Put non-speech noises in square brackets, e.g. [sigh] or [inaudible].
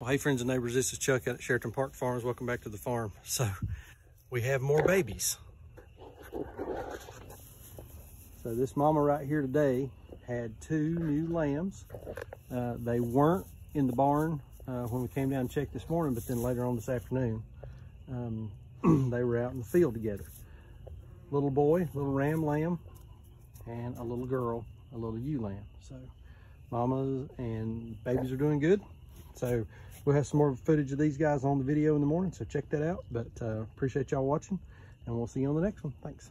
Well, hey friends and neighbors, this is Chuck at Sheraton Park Farms. Welcome back to the farm. So we have more babies. So this mama right here today had two new lambs. Uh, they weren't in the barn uh, when we came down and checked this morning, but then later on this afternoon, um, [clears throat] they were out in the field together. Little boy, little ram lamb, and a little girl, a little ewe lamb. So mamas and babies are doing good. So we'll have some more footage of these guys on the video in the morning, so check that out. But uh, appreciate y'all watching, and we'll see you on the next one. Thanks.